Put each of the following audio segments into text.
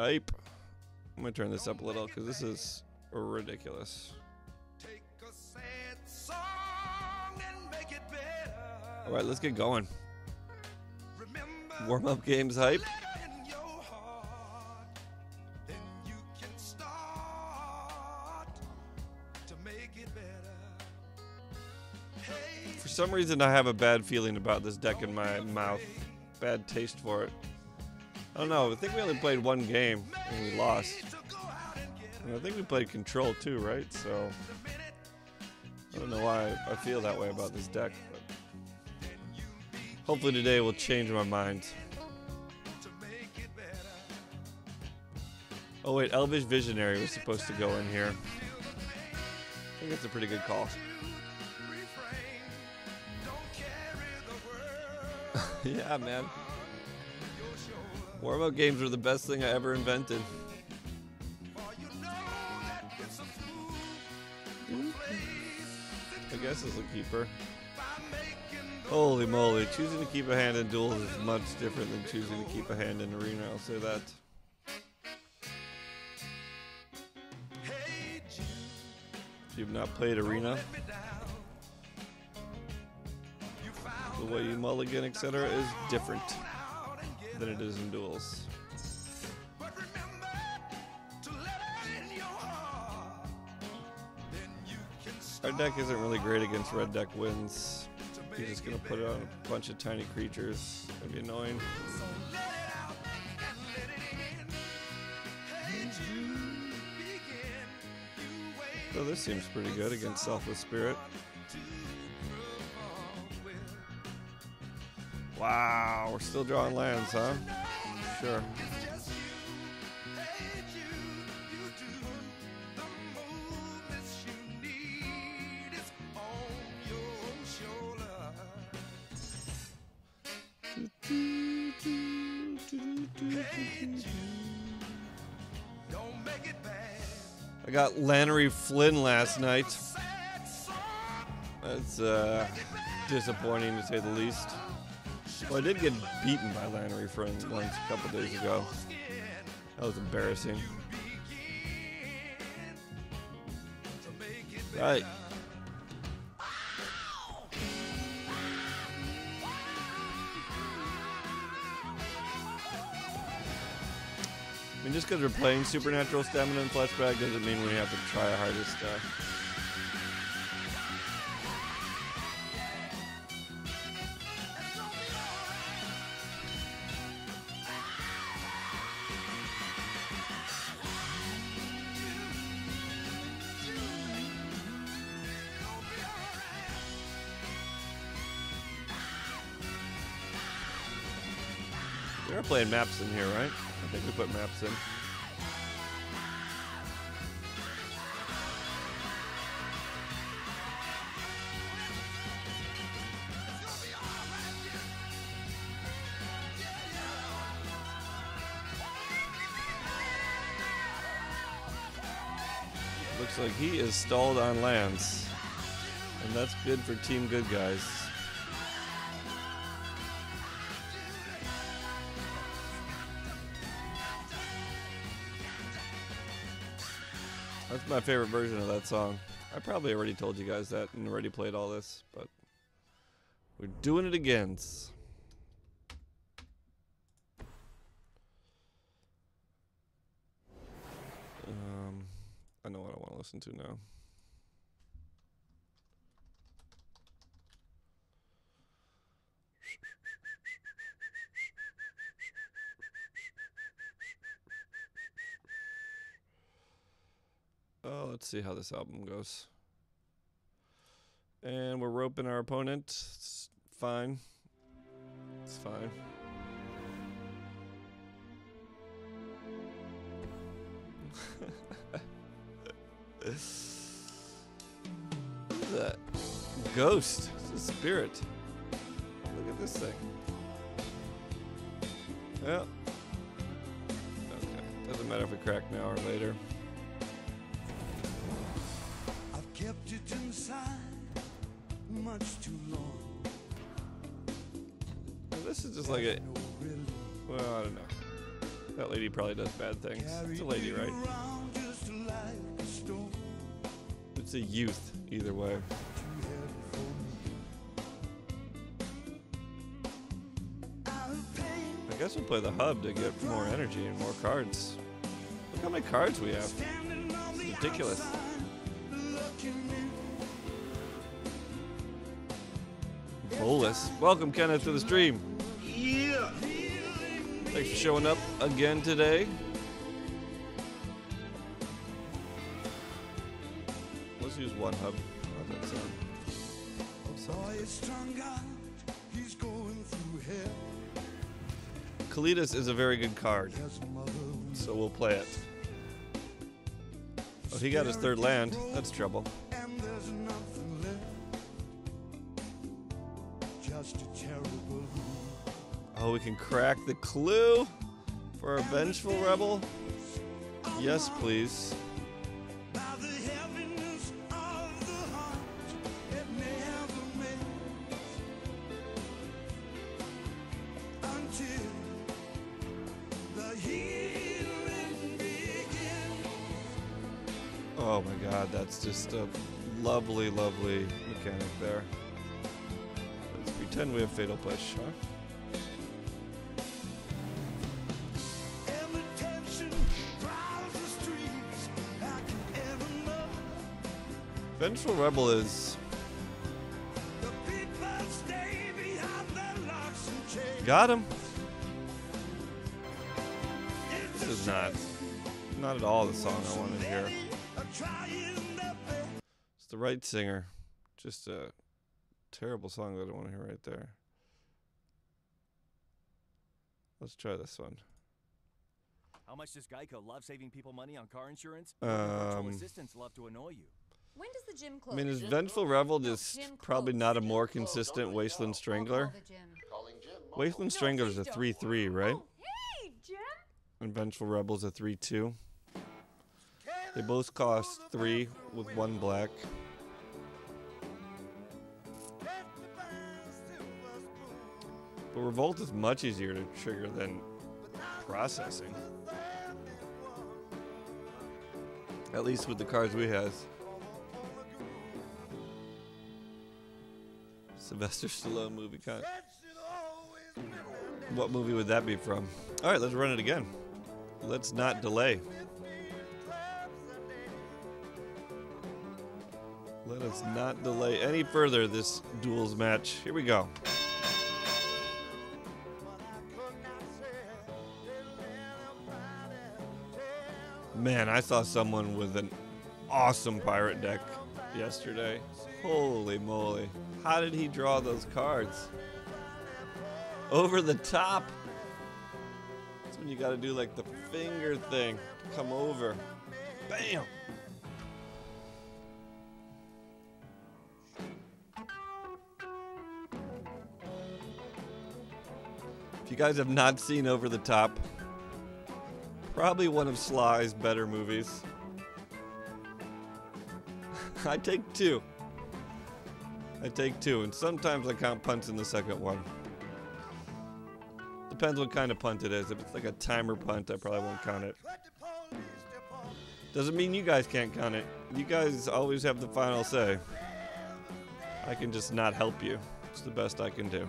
Hype. I'm gonna turn this up a little because this is ridiculous. All right, let's get going. Warm up games hype. For some reason, I have a bad feeling about this deck in my mouth. Bad taste for it. Oh, I don't know. I think we only played one game and we lost. And I think we played Control too, right? So I don't know why I feel that way about this deck. But hopefully today will change my mind. Oh wait, Elvish Visionary was supposed to go in here. I think that's a pretty good call. yeah, man. Warm up games were the best thing I ever invented. I guess as a keeper. Holy moly, choosing to keep a hand in duels is much different than choosing to keep a hand in arena, I'll say that. If you've not played arena, the way you mulligan, etc., is different than it is in duels. Our deck isn't really great against red deck wins. You're just gonna put it on a bunch of tiny creatures. That'd be annoying. So this seems pretty good against Selfless Spirit. Wow, we're still drawing lands, huh? Sure. I got Lannery Flynn last night. That's uh, disappointing to say the least. Well, I did get beaten by Lannery Flynn once a couple days ago. That was embarrassing. Right. I mean, just because we're playing Supernatural Stamina and Fleshbag doesn't mean we have to try our hardest. Maps in here, right? I think we put maps in. Looks like he is stalled on lands. And that's good for Team Good Guys. My favorite version of that song. I probably already told you guys that and already played all this, but we're doing it again. Um, I know what I want to listen to now. Oh, let's see how this album goes. And we're roping our opponent. It's fine. It's fine. What is that? Ghost. It's a spirit. Look at this thing. Yeah. Okay. Doesn't matter if we crack now or later. I've kept it inside much too long. This is just like a. Well, I don't know. That lady probably does bad things. It's a lady, right? Just like a stone. It's a youth, either way. Out of pain, I guess we'll play the hub to get more energy and more cards. Look how many cards we have. the Ridiculous. Bolus. Welcome, Kenneth, to the stream. Yeah. Thanks for showing up again today. Let's use one hub. How's that sound? Kalidas is a very good card, so we'll play it. Oh, he got his third land. That's trouble. Crack the clue for a vengeful rebel. Yes, please. Oh my god, that's just a lovely, lovely mechanic there. Let's pretend we have Fatal Push, huh? Locks Rebel is... got him. This is not not at all the song I wanted to hear. many are trying their best. It's the right singer. Just a terrible song that I want to hear right there. Let's try this one. How much does Geico love saving people money on car insurance? Um, assistants love to annoy you. When does the gym I mean, is Vengeful Rebel No, just gym probably not a more consistent Wasteland Strangler? call the. Wasteland Strangler is a 3 3, right? Oh, hey, Jim. And Vengeful Rebel's a 3 2. They both cost 3 with one black. But Revolt is much easier to trigger than processing. At least with the cards we has. Sylvester Stallone movie kind. What movie would that be from? All right, let's run it again. Let's not delay. Let us not delay any further this duels match. Here we go. Man, I saw someone with an awesome pirate deck yesterday. Holy moly. How did he draw those cards? Over the top. That's when you gotta do like the finger thing. Come over. Bam! If you guys have not seen Over the Top, probably one of Sly's better movies. I take two. I take two, and sometimes I count punts in the second one. Depends what kind of punt it is. If it's like a timer punt, I probably won't count it. Doesn't mean you guys can't count it. You guys always have the final say. I can just not help you. It's the best I can do.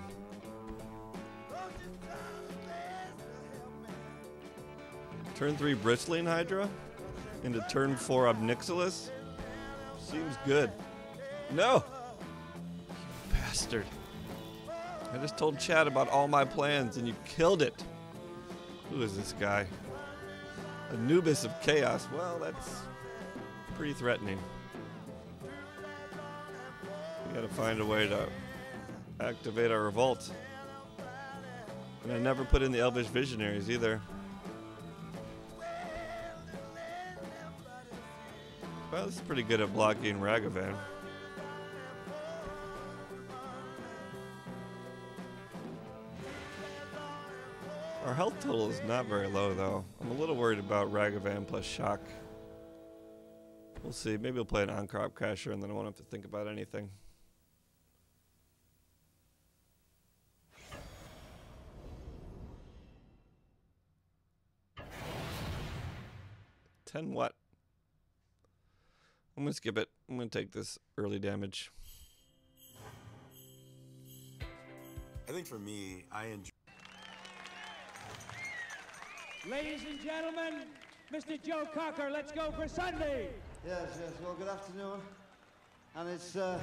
Turn 3 Bristling Hydra into turn 4 Ob Nixilis? Seems good. No! Bastard. I just told Chad about all my plans and you killed it. Who is this guy? Anubis of Chaos. Well, that's pretty threatening. We gotta find a way to activate our revolt. And I never put in the Elvish Visionaries either. Well, this is pretty good at blocking Ragavan. Our health total is not very low, though. I'm a little worried about Ragavan plus Shock. We'll see. Maybe we'll play an Ahn-Crop Crasher, and then I won't have to think about anything. 10 what? I'm going to skip it. I'm going to take this early damage. I think for me, I enjoy. Ladies and gentlemen, Mr. Joe Cocker, let's go for Sunday. Yes, yes. Well, good afternoon. And it's, uh,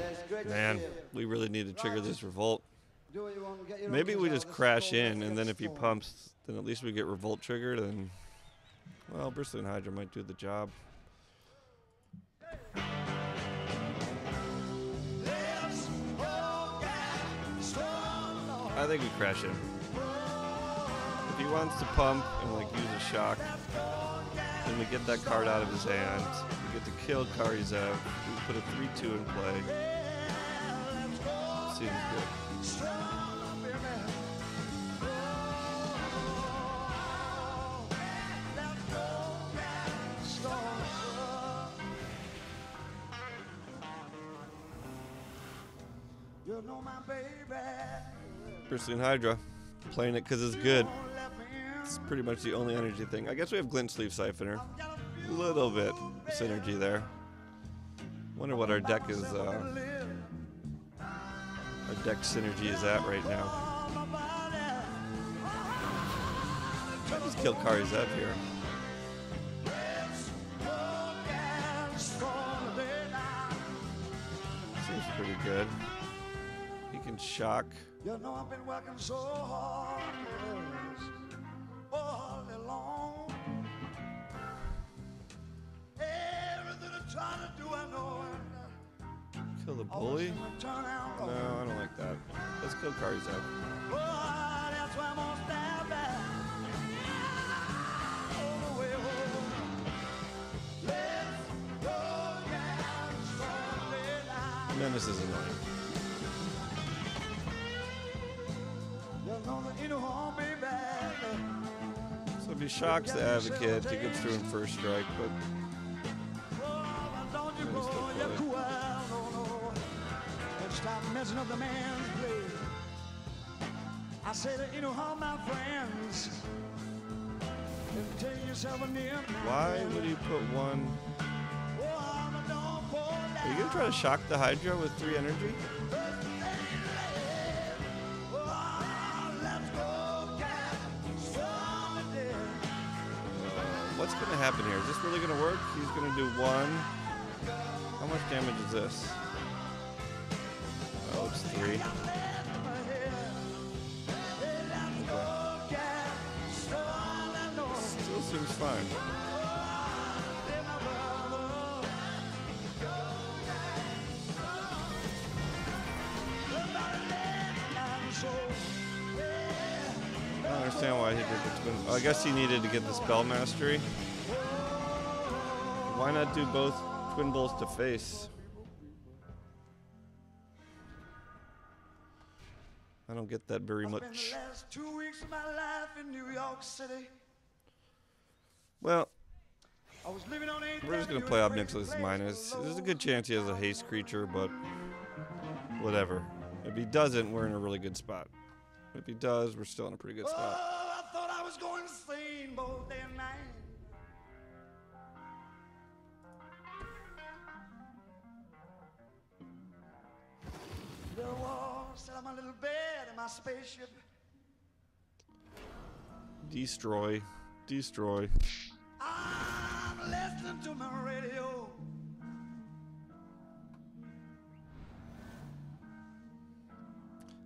yeah, it's great Man, to see you. we really need to trigger this revolt. Do what you want, get your Maybe uncles we out, just let's crash in, and then if he pumps, then at least we get revolt triggered, and well, Bristling Hydra might do the job. I think we crash in. If he wants to pump and like use a shock, then we get that card out of his hand. We get to kill Kari Zev. We put a 3-2 in play. Seems good. You know my baby. Bristling Hydra. Playing it because it's good. It's pretty much the only energy thing. I guess we have Glint Sleeve Siphoner. A little bit synergy there. Wonder what our deck is, uh, our deck synergy is at right now. I just kill Kari Zev here. Seems pretty good. He can shock. You know I've been working so hard Kill the bully? seem to turn out No. I don't like that. Let's kill Kari Zev. Oh, that's why I'm gonna stand back. Oh, All the way home. Let's go down Sunday night. Menace is annoying. You know that you know home, baby. So if he shocks the advocate, he gets through in first strike, but That you know how my friends. And take yourself a near why would he put one? Oh, but don't fall Are you gonna try to shock the Hydra with three energy? Let's go get somebody. What's gonna happen here? Is this really gonna work? He's gonna do one. How much damage is this? Oh, it's three. Still seems fine. I don't understand why he did the twin. I guess he needed to get the spell mastery. Why not do both twin bowls to face? I don't get that very much. the last two weeks of my life in New York City. Well, I was living on we're just gonna play a Ob Nixilis minus. There's a good chance he has a haste creature, but whatever. If he doesn't, we're in a really good spot. If he does, we're still in a pretty good Oh, spot. I thought I was going insane both day and night. Little wall, sit on my little bed in my spaceship. Destroy. Destroy. I'm listening to my radio.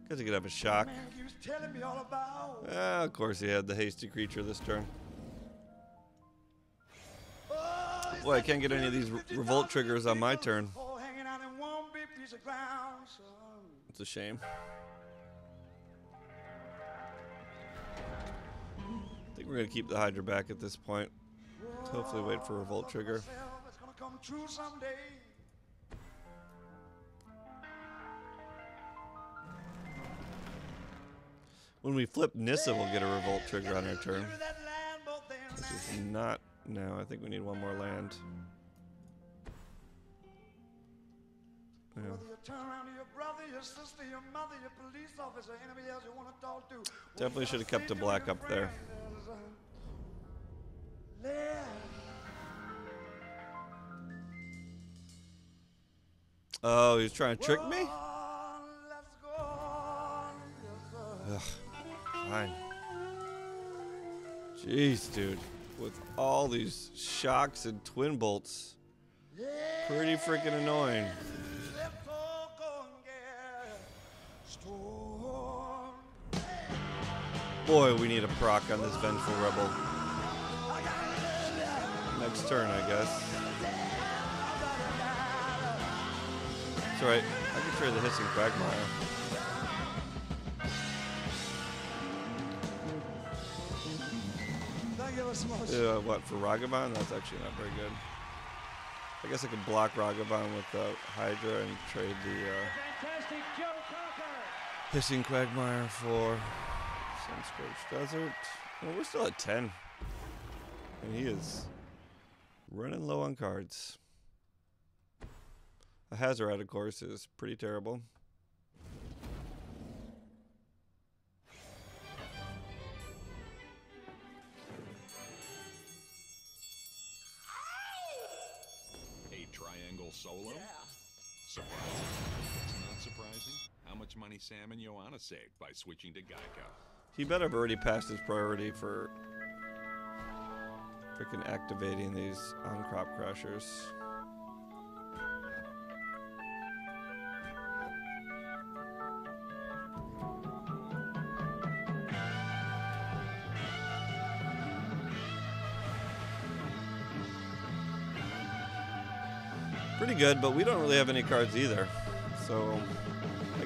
Guess he could have a shock. Man keeps telling me all about. Ah, of course he had the hasty creature this turn. Oh, Boy, I can't get any of these re- revolt triggers on my turn. all hanging out in one big piece of ground, son. It's a shame. We're gonna keep the Hydra back at this point. Hopefully wait for revolt trigger. When we flip Nissa, we'll get a revolt trigger on our turn. Which is not now. I think we need one more land. Yeah. Whether you turn around to your brother, your sister, your mother, your police officer, anybody else you want to talk to. Definitely should have kept the black up uh, there. Oh, he's trying to trick me? Ugh, fine. Jeez, dude. With all these shocks and twin bolts. Pretty freaking annoying. Boy, we need a proc on this Vengeful Rebel. Next turn, I guess. It's alright. I can trade the Hissing Quagmire. Yeah. Uh, what, for Ragavan? That's actually not very good. I guess I could block Ragavan with uh, Hydra and trade the uh, Fantastic Joe Cocker. Hissing Quagmire for Sunscorched Desert. Well, we're still at 10. And he is running low on cards. A Hazoret, of course, is pretty terrible. A triangle solo? Yeah. Surprising. It's not surprising. How much money Sam and Joanna saved by switching to Geico. He better have already passed his priority for freaking activating these on crop crashers. Pretty good, but we don't really have any cards either. So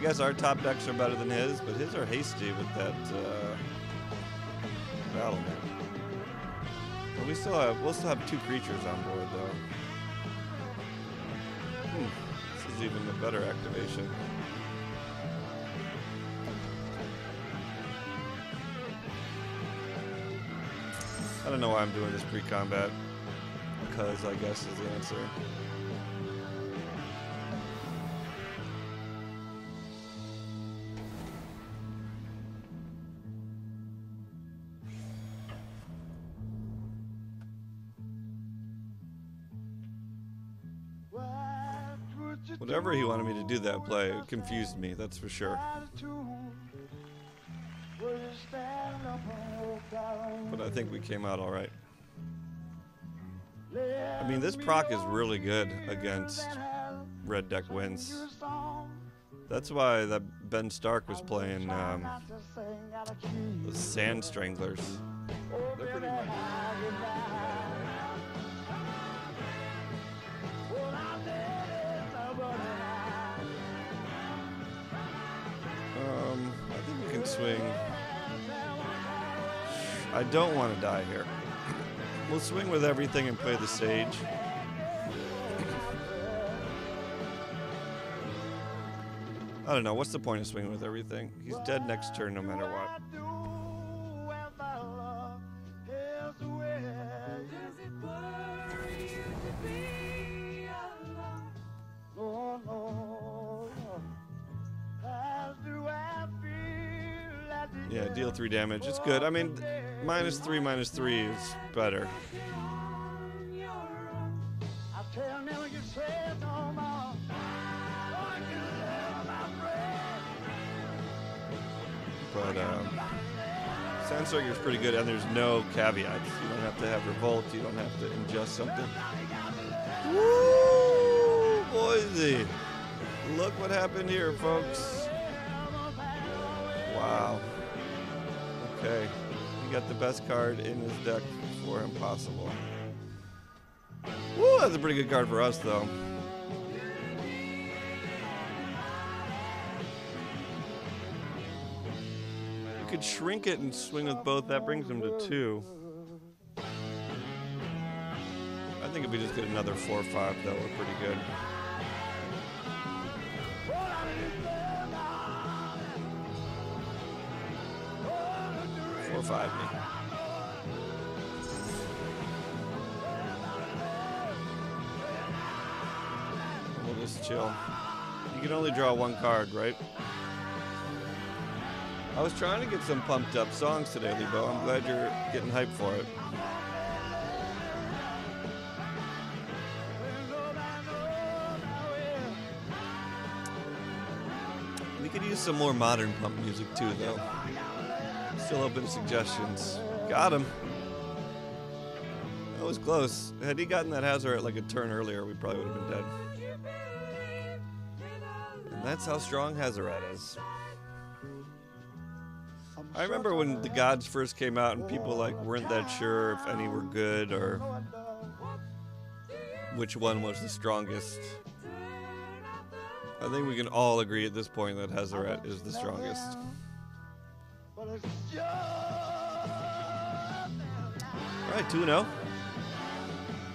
guess our top decks are better than his, but his are hasty with that uh, battle. But we still have we'll still have two creatures on board though. Hmm, this is even a better activation. I don't know why I'm doing this pre-combat. Because I guess is the answer. He wanted me to do that play it confused me, that's for sure. But I think we came out all right. I mean, this proc is really good against red deck wins. That's why that Ben Stark was playing um, the Sand Stranglers. They're pretty much. Swing. I don't want to die here. We'll swing with everything and play the sage. I don't know. What's the point of swinging with everything? He's dead next turn no matter what. Deal three damage. It's good. I mean, minus three, minus three is better. But um, Sandstorm is pretty good, and there's no caveats. You don't have to have revolt. You don't have to ingest something. Woo, Boise! Look what happened here, folks. Wow. Okay, he got the best card in his deck for him possible. Woo, that's a pretty good card for us, though. You could shrink it and swing with both. That brings him to two. I think if we just get another four or five, that would be pretty good. Five me. We'll just chill. You can only draw one card, right? I was trying to get some pumped up songs today, Lebo. I'm glad you're getting hyped for it. We could use some more modern pump music too, though. Still open suggestions. Got him. That was close. Had he gotten that Hazoret like a turn earlier, we probably would have been dead. And that's how strong Hazoret is. I remember when the gods first came out and people like weren't that sure if any were good or which one was the strongest. I think we can all agree at this point that Hazoret is the strongest. Alright, 2 0.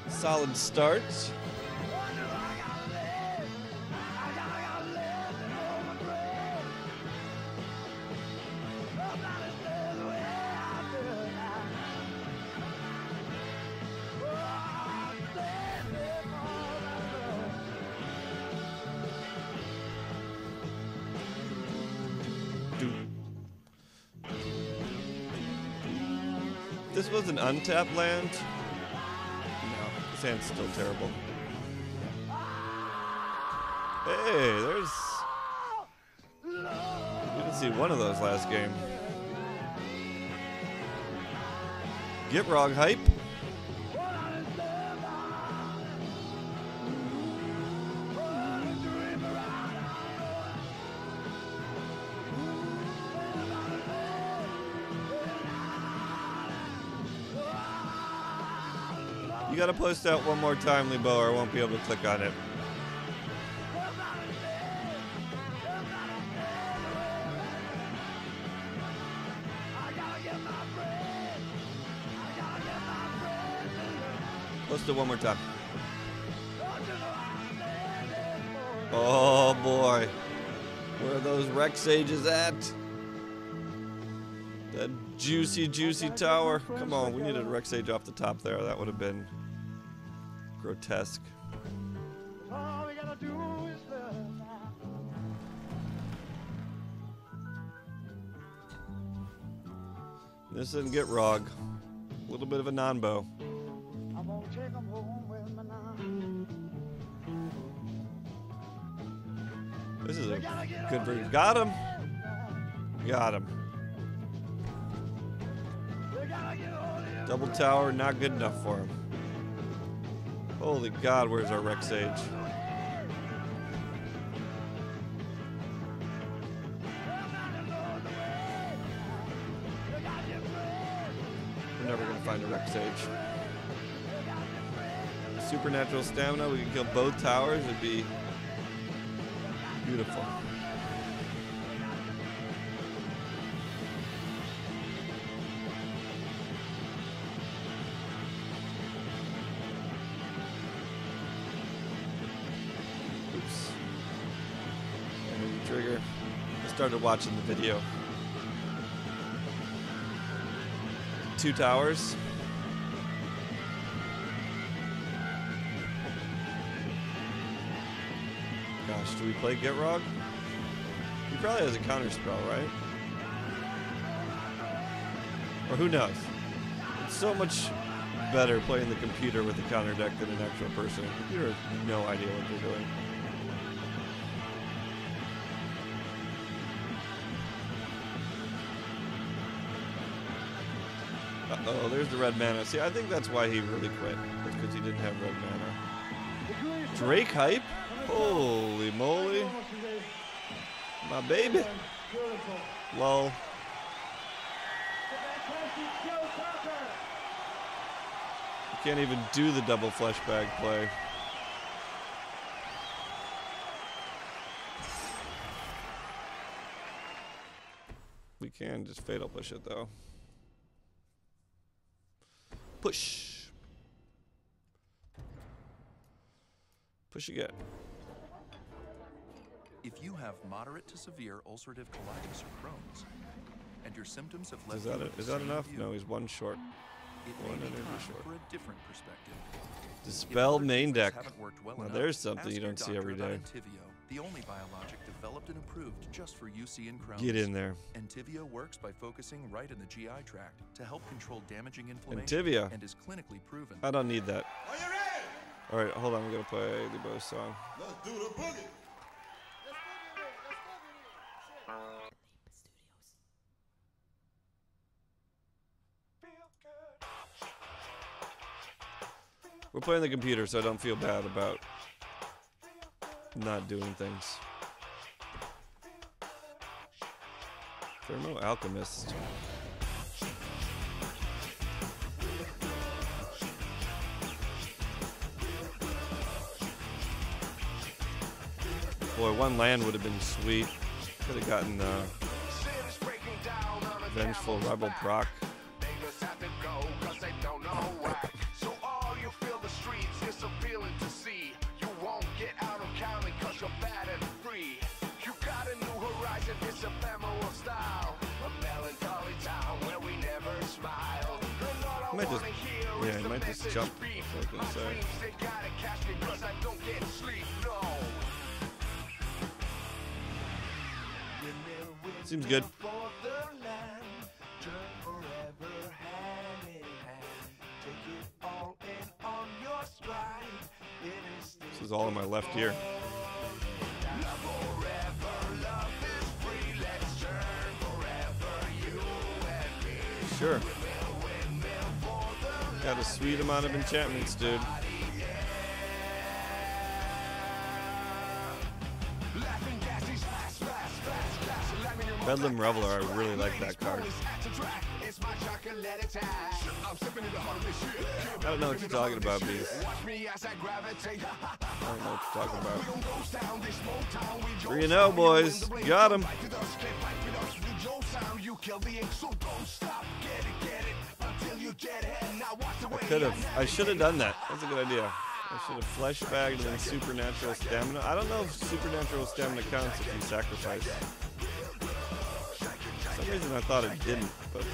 Solid start. Untapped land. No, this hand's still terrible. Hey, there's. We didn't see one of those last game. Get hype. You gotta post that one more time, Lebo, or I won't be able to click on it. Post it one more time. Oh boy. Where are those Rex Sages at? That juicy, juicy tower. Come on, we needed a Rex Sage off the top there. That would have been grotesque. All we gotta do is. This didn't get Rog. A little bit of a non-bow. I'm gonna take 'em home with me now. This is a good version. Got him. Got him. Double tower, not good enough for him. Holy God, where's our Rex Sage? We're never gonna find a Rex Sage. Supernatural stamina, we can kill both towers, it'd be beautiful. Started watching the video. Two towers. Gosh, do we play Get Rog? He probably has a counter spell, right? Or who knows? It's so much better playing the computer with the counter deck than an actual person. The computer no idea what they're doing. Oh, there's the red mana. See, I think that's why he really quit. Because he didn't have red mana. Drake hype? Holy moly. My baby. Lol. You can't even do the double flesh bag play. We can just fatal push it though. Push. Push again. If you have moderate to severe ulcerative colitis or Crohn's, and your symptoms have left Is that you it? with Is that enough? view, No, he's one short. it one may be energy time short. for a different perspective. Dispel other main deck. well Now enough, there's something you don't see every day. every about day. Entyvio, the only biologic developed and approved just for UC and Crohn's. Get in there. Entyvio works by focusing right in the GI tract to help control damaging inflammation Entyvio. and is clinically proven. I don't need that. Are you ready? All right, hold on. We gotta play the Bo song. Let's do the boogie. We're playing the computer, so I don't feel bad about not doing things. Thermo Alchemist. Boy, one land would have been sweet. Could have gotten uh, Vengeful Rebel Proc. Horizon, it's ephemeral style. A melancholy town where we never smile. I I might just, yeah, I might just jump. beat. That's I was My gonna say. they gotta catch me cause I don't get sleep, no. Seems good. For the land, turn forever hand in hand. Take it all in on your stride. It is the This is all in my left ear. Sure. Got a sweet amount of enchantments, dude. Bedlam Reveler, I really like that card. I don't know what you're talking about, Beast. I don't know what you're talking about. 3 0, boys. Got him. I could have. I should have done that. That's a good idea. I should have flesh bagged and supernatural stamina. I don't know if supernatural stamina counts if you sacrifice. For some reason I thought it didn't, but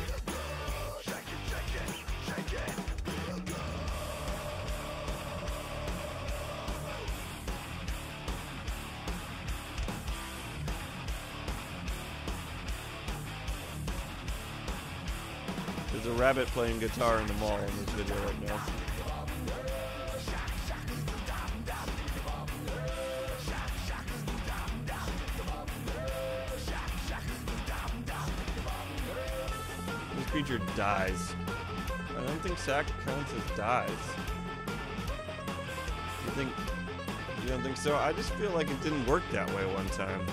a rabbit playing guitar in the mall in this video right now. This creature dies. I don't think sack counts as dies. You think? You don't think so? I just feel like it didn't work that way one time.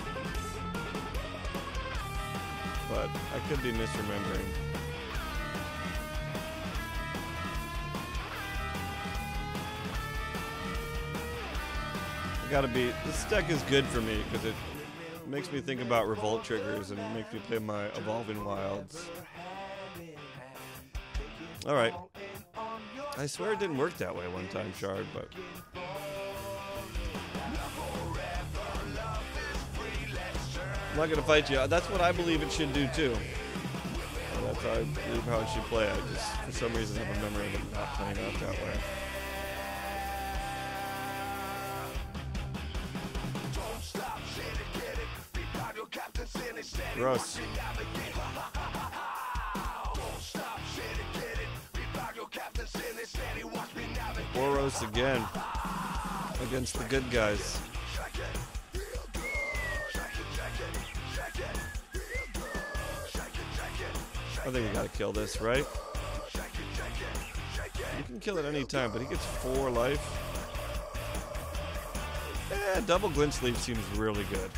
But I could be misremembering. Gotta be. This deck is good for me because it makes me think about revolt triggers and makes me play my evolving wilds. All right. I swear it didn't work that way one time, Shard, but. I'm not gonna fight you. That's what I believe it should do too. That's how I believe how it should play. I just, for some reason, have a memory of it not playing out that way. Gross. Boros again against the good guys. I think we gotta kill this, right? You can kill it any time, but he gets four life. Eh, double glint sleeve seems really good.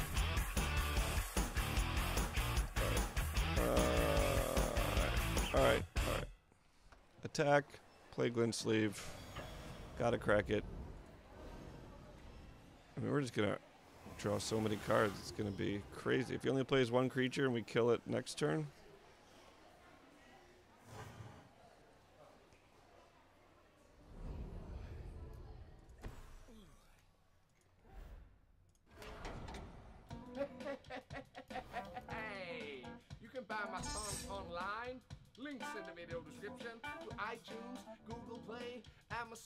Attack, play glint sleeve. Gotta crack it. I mean, we're just gonna draw so many cards. It's gonna be crazy. If he only plays one creature and we kill it next turn.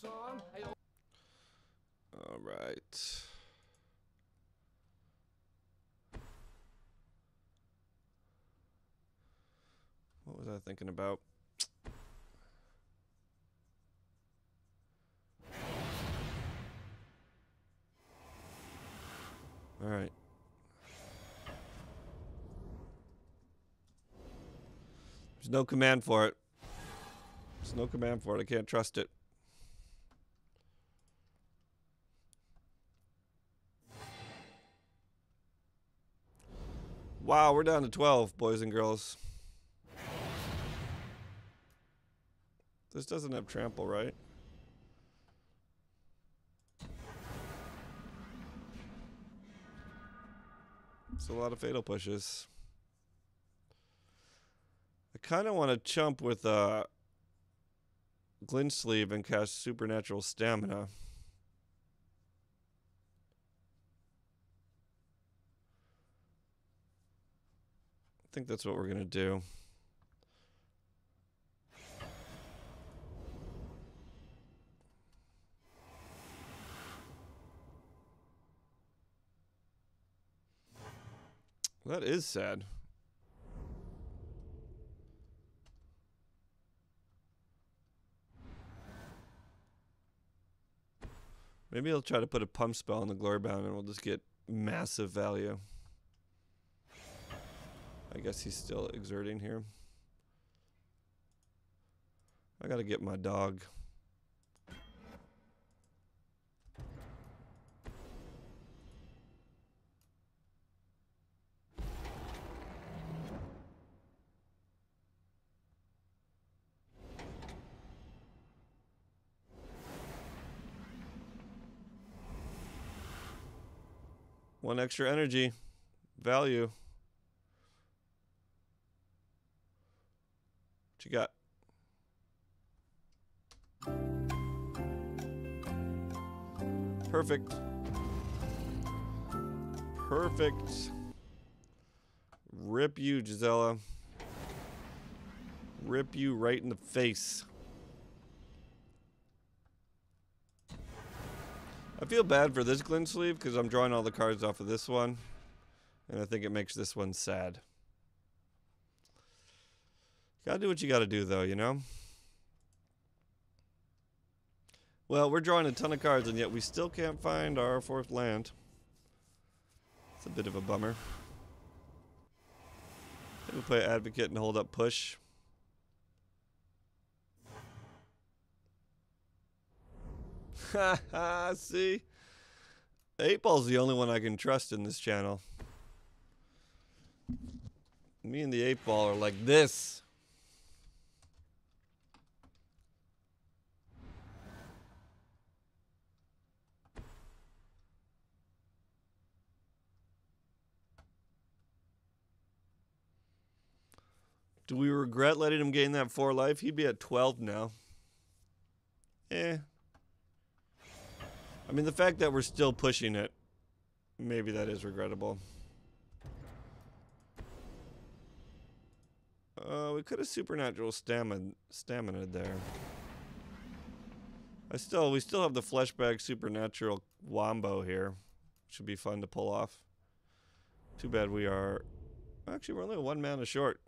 Amazon. I oh. All right. What was I thinking about? All right. There's no command for it. There's no command for it. I can't trust it. Wow, we're down to 12, boys and girls. This doesn't have trample, right? It's a lot of fatal pushes. I kind of want to chump with uh, Glint Sleeve and cast Supernatural Stamina. I think that's what we're going to do. That is sad. Maybe I'll try to put a pump spell on the Glorybound and we'll just get massive value. I guess he's still exerting here. I gotta get my dog. One extra energy. Value. What you got? Perfect. Perfect. Rip you, Gisela. Rip you right in the face. I feel bad for this glint sleeve because I'm drawing all the cards off of this one. And I think it makes this one sad. Gotta do what you gotta do though, you know? Well, we're drawing a ton of cards and yet we still can't find our fourth land. It's a bit of a bummer. Maybe we play Advocate and hold up push. Haha, see? 8 Ball's the only one I can trust in this channel. Me and the 8 Ball are like this. Do we regret letting him gain that 4 life? He'd be at 12 now. Eh, I mean, the fact that we're still pushing it, maybe that is regrettable. Uh, we could have supernatural stamina stamina there. I still, we still have the fleshbag supernatural wombo here. Should be fun to pull off. Too bad we are. Actually, we're only one mana short.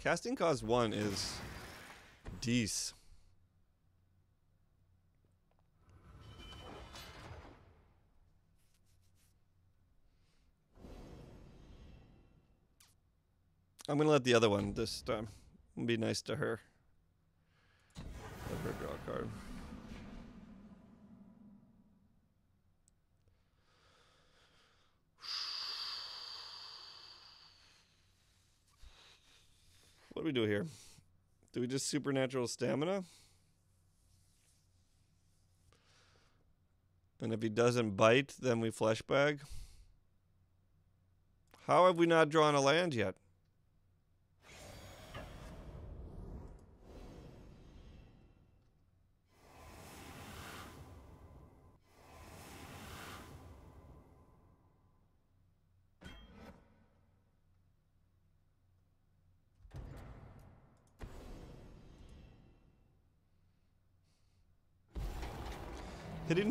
Casting cost one is decent. I'm gonna let the other one this time. Be nice to her. Let her draw a card. What do we do here? Do we just supernatural stamina? And if he doesn't bite, then we flesh bag? How have we not drawn a land yet?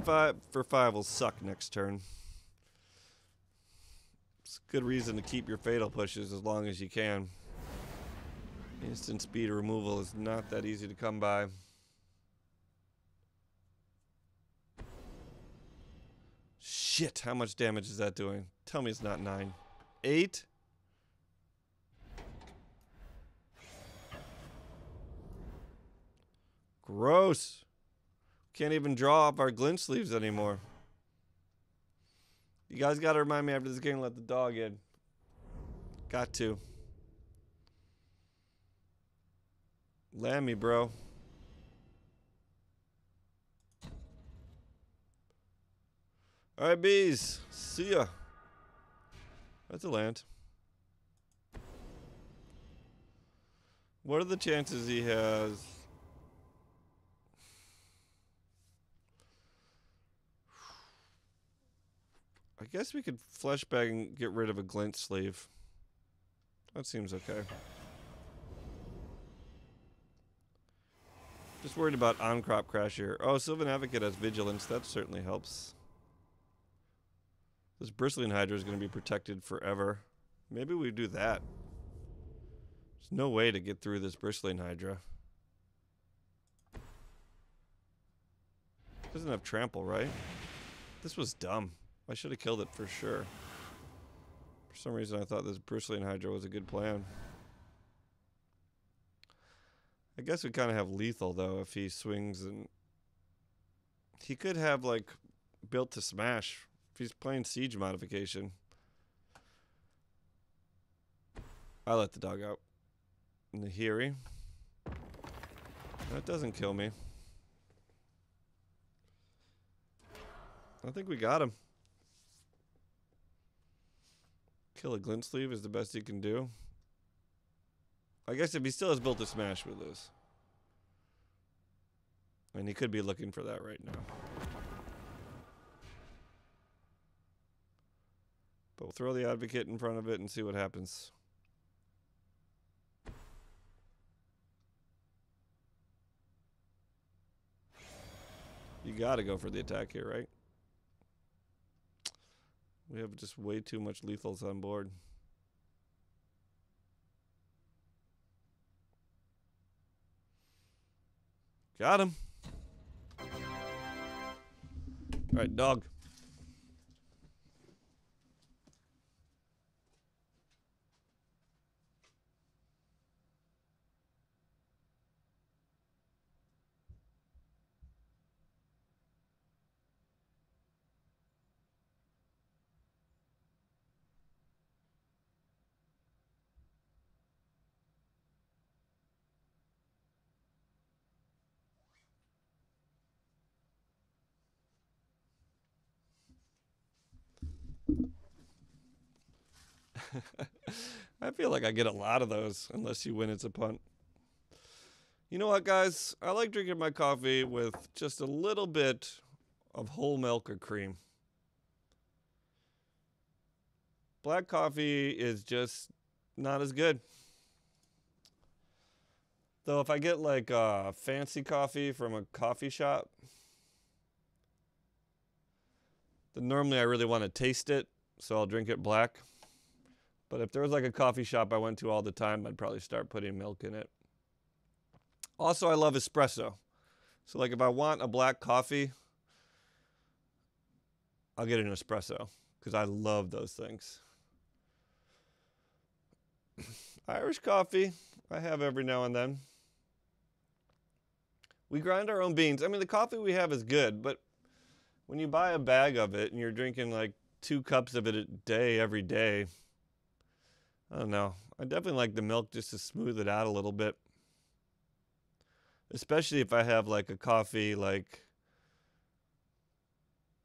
five for five will suck next turn. It's a good reason to keep your fatal pushes as long as you can. Instant speed removal is not that easy to come by. Shit, how much damage is that doing? Tell me it's not nine. Eight? Gross. Can't even draw up our glint sleeves anymore. You guys got to remind me after this game let the dog in. Got to. Lammy, bro. All right, bees. See ya. That's a land. What are the chances he has? I guess we could flashback and get rid of a glint sleeve. That seems okay. Just worried about Ahn-Crop Crasher here. Oh, Sylvan Advocate has vigilance. That certainly helps. This bristling hydra is going to be protected forever. Maybe we do that. There's no way to get through this bristling hydra. Doesn't have trample, right? This was dumb. I should have killed it for sure. For some reason, I thought this bristling hydra was a good plan. I guess we kind of have lethal though if he swings and he could have like built to smash if he's playing siege modification. I let the dog out. Nahiri. That doesn't kill me. I think we got him. Kill a glint sleeve is the best he can do. I guess if he still has built a smash, with this. And he could be looking for that right now. But we'll throw the advocate in front of it and see what happens. You gotta go for the attack here, right? We have just way too much lethals on board. Got him. All right, dog. I feel like I get a lot of those unless you win it's a punt. You know what, guys? I like drinking my coffee with just a little bit of whole milk or cream. Black coffee is just not as good. Though if I get like a fancy coffee from a coffee shop, then normally I really want to taste it, so I'll drink it black. But if there was like a coffee shop I went to all the time, I'd probably start putting milk in it. Also, I love espresso. So like if I want a black coffee, I'll get an espresso because I love those things. Irish coffee, I have every now and then. We grind our own beans. I mean, the coffee we have is good, but when you buy a bag of it and you're drinking like two cups of it a day every day, I don't know. I definitely like the milk just to smooth it out a little bit. Especially if I have like a coffee like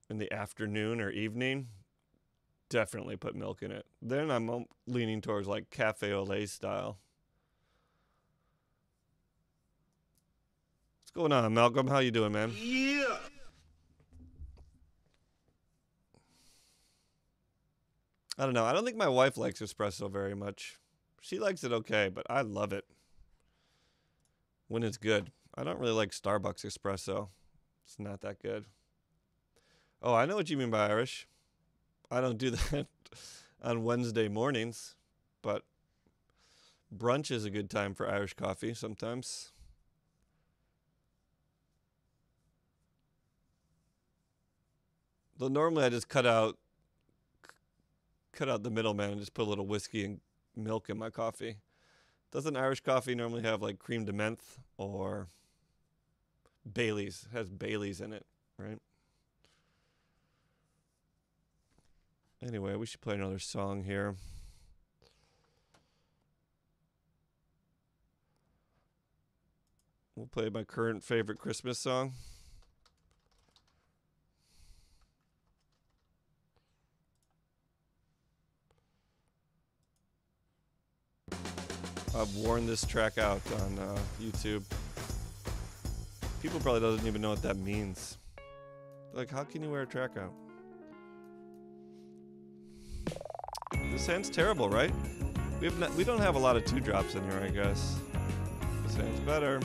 in the afternoon or evening. Definitely put milk in it. Then I'm um, leaning towards like cafe au lait style. What's going on, Malcolm? How you doing, man? Yeah. I don't know. I don't think my wife likes espresso very much. She likes it okay, but I love it when it's good. I don't really like Starbucks espresso. It's not that good. Oh, I know what you mean by Irish. I don't do that on Wednesday mornings, but brunch is a good time for Irish coffee sometimes. Though normally I just cut out cut out the middleman and just put a little whiskey and milk in my coffee. Doesn't Irish coffee normally have like cream de menthe or Bailey's has Bailey's in it, right? Anyway, we should play another song here. We'll play my current favorite Christmas song. I've worn this track out on uh, YouTube. People probably doesn't even know what that means. Like, how can you wear a track out? This sounds terrible, right? We have not, we don't have a lot of two drops in here, I guess. This sounds better.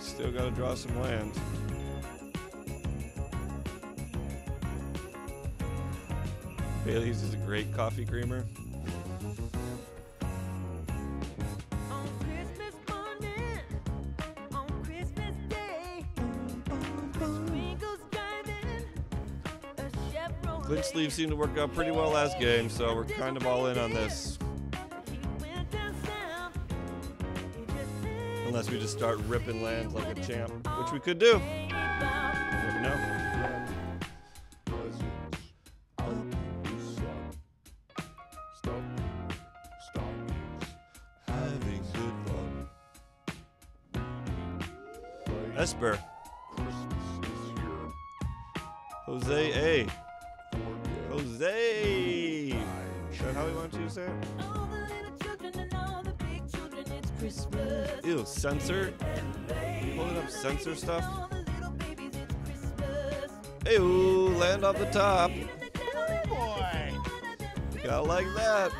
Still got to draw some land. Bailey's is a great coffee creamer. Sleeves seem to work out pretty well last game, so we're kind of all in on this. Unless we just start ripping land like a champ, which we could do. Never know. Censor stuff? Ew, land off the top. Boy. Gotta like that.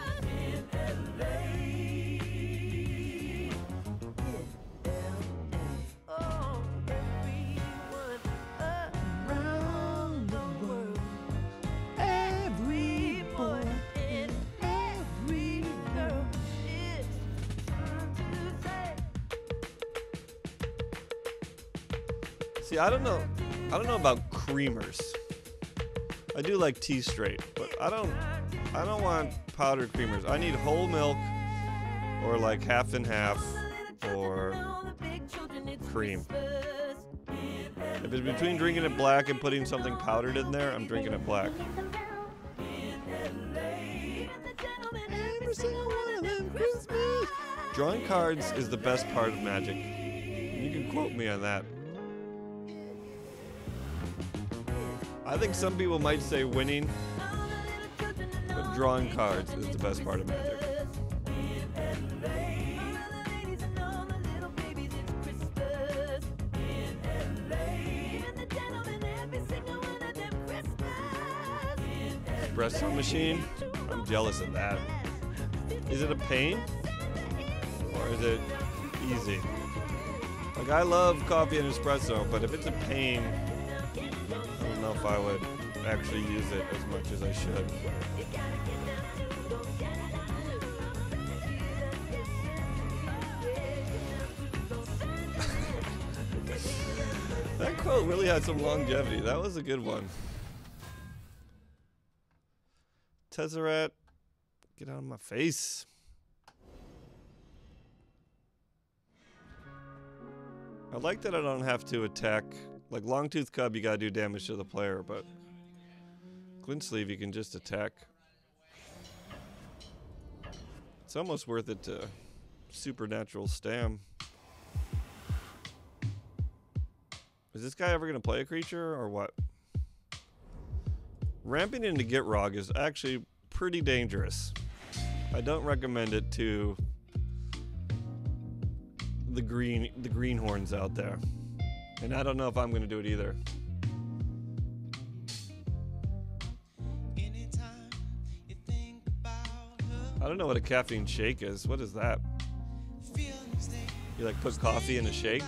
I don't know. I don't know about creamers. I do like tea straight, but I don't. I don't want powdered creamers. I need whole milk, or like half and half, or cream. If it's between drinking it black and putting something powdered in there, I'm drinking it black. Drawing cards is the best part of Magic. You can quote me on that. I think some people might say winning, but drawing cards is the best part of Magic. Espresso machine? I'm jealous of that. Is it a pain? Or is it easy? Like, I love coffee and espresso, but if it's a pain, if I would actually use it as much as I should. that quote really had some longevity. That was a good one. Tezzeret, get out of my face. I like that I don't have to attack. Like Longtusk Cub, you gotta do damage to the player, but Glint Sleeve, you can just attack. It's almost worth it to supernatural stam. Is this guy ever gonna play a creature or what? Ramping into Gitrog is actually pretty dangerous. I don't recommend it to the green the greenhorns out there. And I don't know if I'm gonna do it either. I don't know what a caffeine shake is. What is that? You like put coffee in a shake?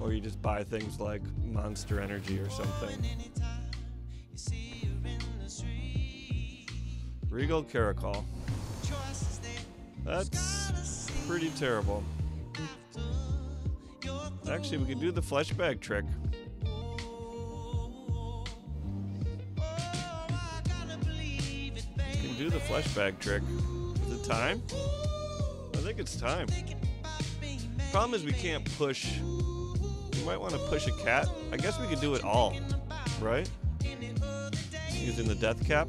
Or you just buy things like Monster Energy or something. Regal Caracal. That's pretty terrible. Actually, we can do the flesh bag trick. We can do the flesh bag trick. Is it time? I think it's time. Problem is we can't push. We might want to push a cat. I guess we could do it all, right? Using the death cap.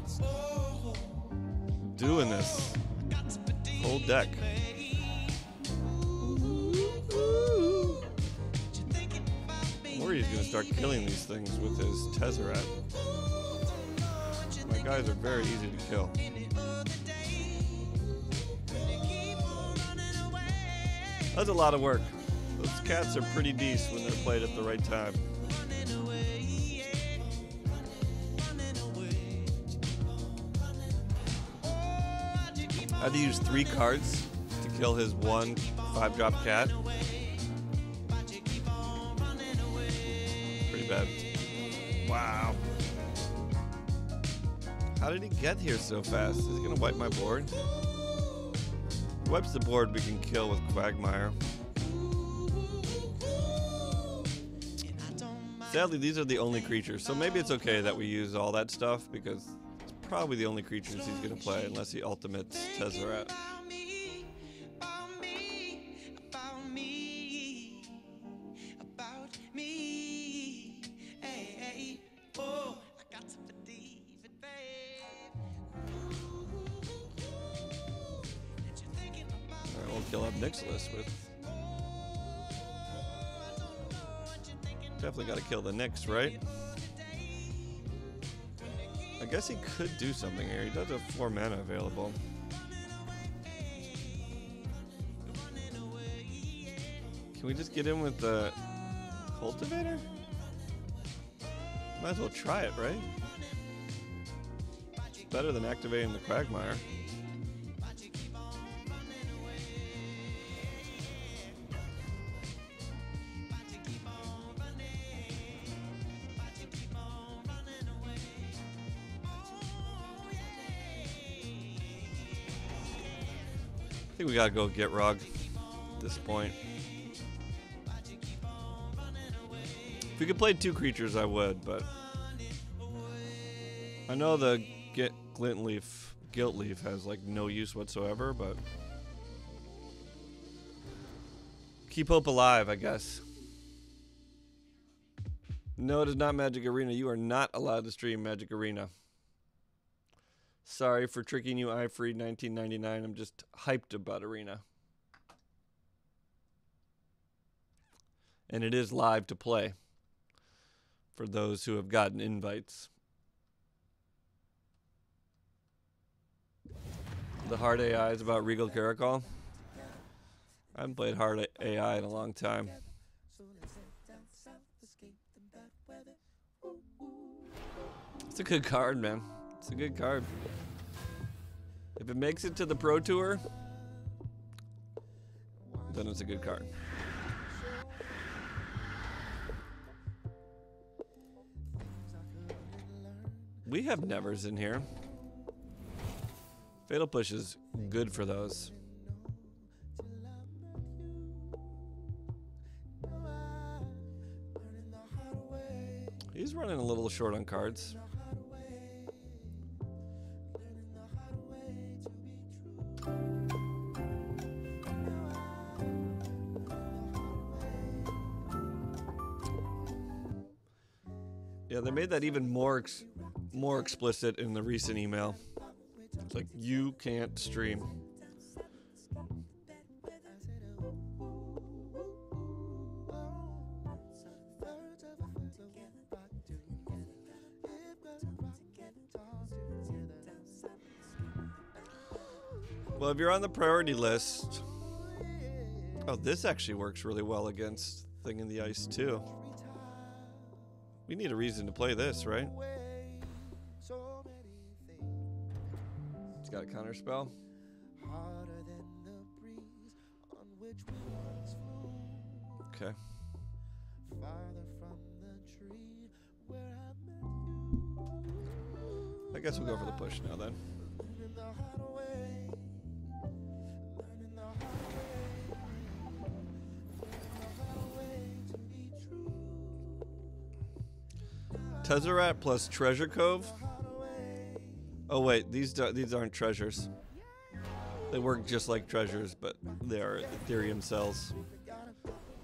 doing this. Whole deck. Mori's gonna start killing these things with his Tezzeret. My guys are very easy to kill. That's a lot of work. Those cats are pretty decent when they're played at the right time. I had to use three cards to kill his one five drop cat. Pretty bad. Wow. How did he get here so fast? Is he gonna wipe my board? He wipes the board, we can kill with Quagmire. Sadly, these are the only creatures, so maybe it's okay that we use all that stuff because probably the only creatures he's gonna play unless he ultimates Tezzeret. Kill Ob Nixilis with. Definitely gotta kill the Nyx, right? I guess he could do something here. He does have four mana available. Can we just get in with the cultivator? Might as well try it, right? Better than activating the Quagmire. Think we gotta go get Rug at this point. If we could play two creatures, I would, but I know the get glint leaf, guilt leaf has like no use whatsoever, but keep hope alive, I guess. No, it is not Magic Arena. You are not allowed to stream Magic Arena. Sorry for tricking you, iFree 1999. I'm just hyped about Arena. And it is live to play for those who have gotten invites. The hard AI is about Regal Caracal. I haven't played hard AI in a long time. It's a good card, man. It's a good card. If it makes it to the Pro Tour, then it's a good card. We have nevers in here. Fatal Push is good for those. He's running a little short on cards. Yeah, they made that even more ex- more explicit in the recent email. It's like you can't stream. Well, if you're on the priority list, Oh, this actually works really well against Thing in the Ice too. We need a reason to play this, right? It's got a counter spell. Okay. I guess we'll go for the push now then. Tezzeret plus Treasure Cove. Oh wait, these these aren't treasures. They work just like treasures, but they are Etherium cells.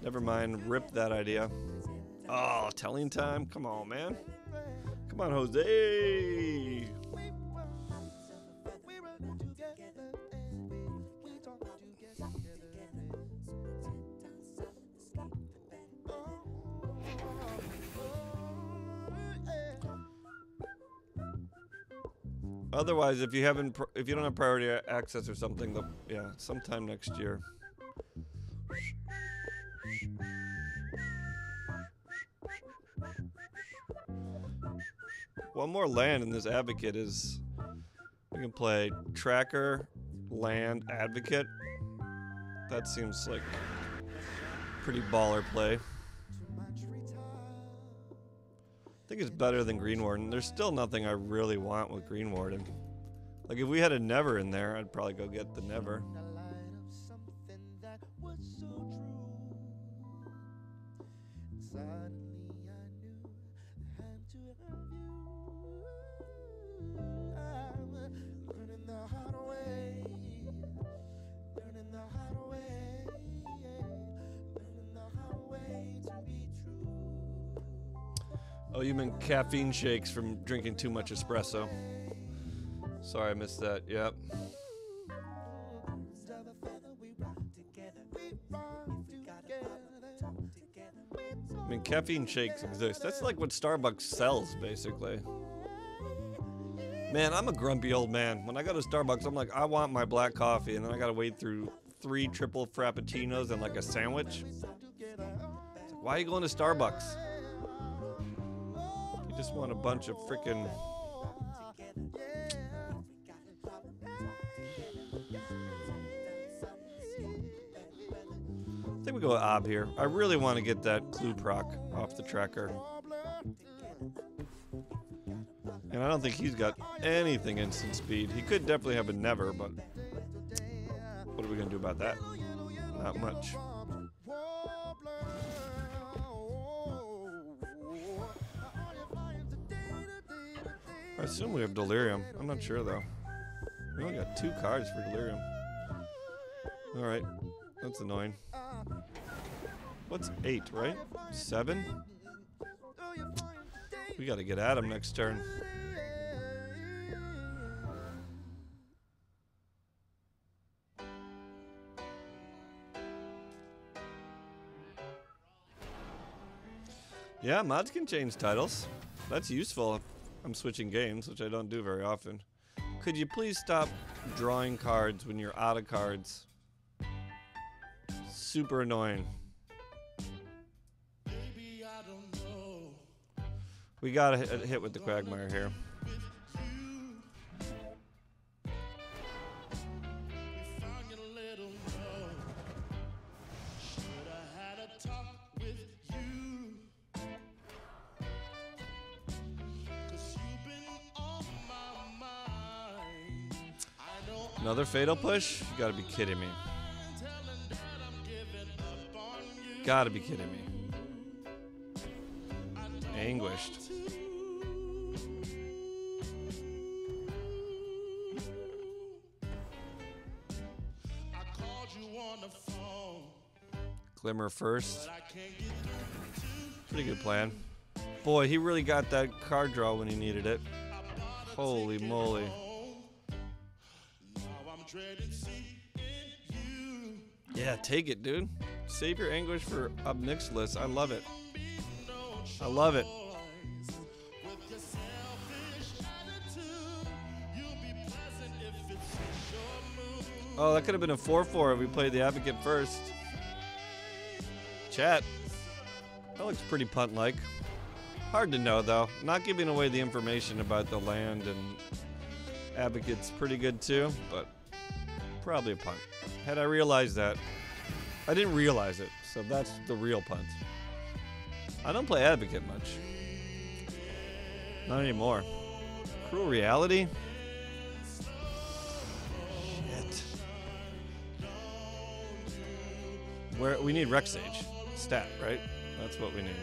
Never mind, rip that idea. Oh, telling time? Come on, man. Come on, Jose. Otherwise, if you haven't, if you don't have priority access or something, the, yeah, sometime next year. One more land in this advocate is we can play tracker, land, advocate. That seems like pretty baller play. Think it's better than Green Warden. There's still nothing I really want with Green Warden. Like if we had a Never in there, I'd probably go get the Never. Oh, you meant caffeine shakes from drinking too much espresso. Sorry, I missed that. Yep. I mean, caffeine shakes exist. That's like what Starbucks sells, basically. Man, I'm a grumpy old man. When I go to Starbucks, I'm like, I want my black coffee, and then I gotta wait through three triple frappuccinos and like a sandwich. Why are you going to Starbucks? Just want a bunch of freaking. I think we go Ob here. I really want to get that clue proc off the tracker. And I don't think he's got anything instant speed. He could definitely have a never, but what are we going to do about that? Not much. Assume we have Delirium. I'm not sure though. We only got two cards for Delirium. Alright. That's annoying. What's eight, right? Seven? We gotta get at him next turn. Yeah, mods can change titles. That's useful I'm switching games, which I don't do very often. Could you please stop drawing cards when you're out of cards? Super annoying. We got a hit, with the Quagmire here. Fatal push? You gotta be kidding me. Gotta be kidding me. Anguished. Glimmer first. Pretty good plan. Boy, he really got that card draw when he needed it. Holy moly. Yeah, take it, dude. Save your anguish for Ob Nixilis. I love it. I love it. Oh, that could have been a 4 4 if we played the Advocate first. Chat. That looks pretty punt like. Hard to know though. Not giving away the information about the land and advocate's pretty good too, but probably a punt. Had I realized that, I didn't realize it, so that's the real punt. I don't play advocate much. Not anymore. Cruel reality? Shit. Where we need Rec Sage. Stat, right? That's what we need.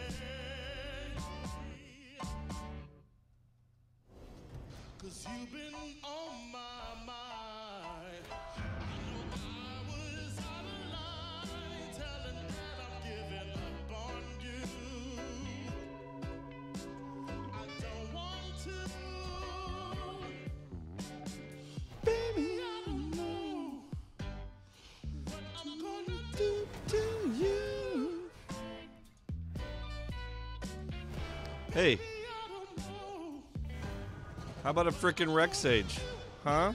About a frickin' Rec Sage? Huh?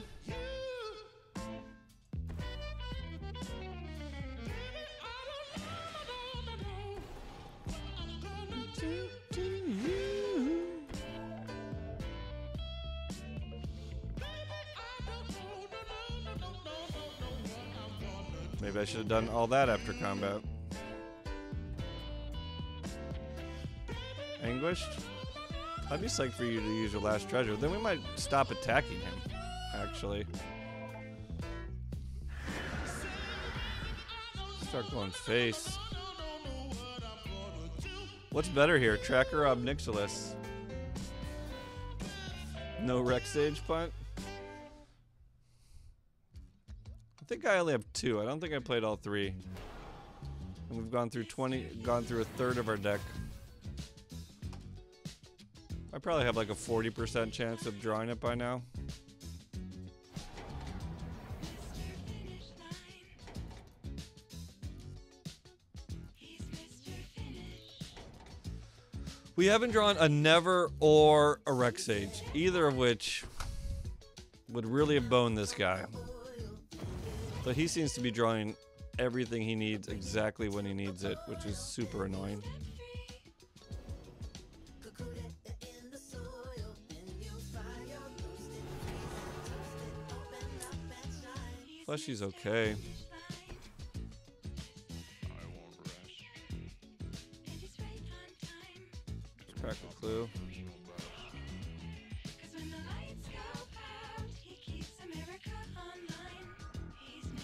Maybe I should have done all that after combat. Anguished? I'd be psyched for you to use your last treasure. Then we might stop attacking him, actually. Start going face. What's better here, Tracker or Ob Nixilis? No Rec Sage punt? I think I only have two. I don't think I played all three. And we've gone through 20, gone through a third of our deck. Probably have like a 40% chance of drawing it by now. We haven't drawn a Never or a Rec Sage, either of which would really have boned this guy. But he seems to be drawing everything he needs exactly when he needs it, which is super annoying. Fleshy's okay. Let's crack a clue.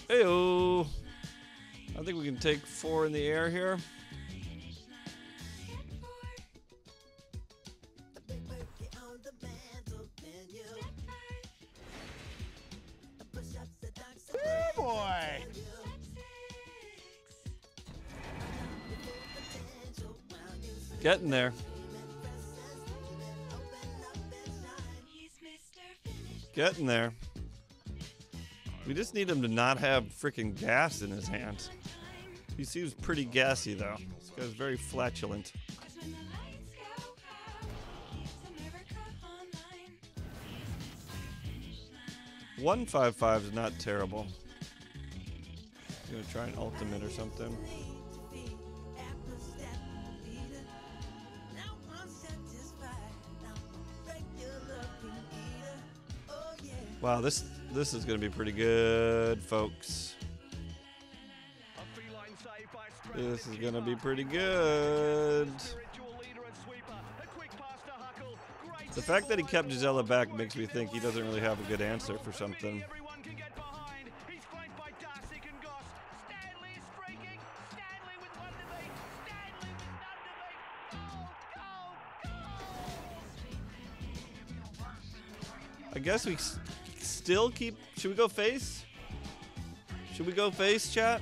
Heyo! I think we can take four in the air here. Getting there. Getting there. We just need him to not have freaking gas in his hands. He seems pretty gassy though. This guy's very flatulent. One five five is not terrible. I'm gonna try an ultimate or something. Wow, this this is gonna be pretty good, folks. This is gonna be pretty good. The fact that he kept Gisela back makes me think he doesn't really have a good answer for something. I guess we still keep. Should we go face? Should we go face, chat?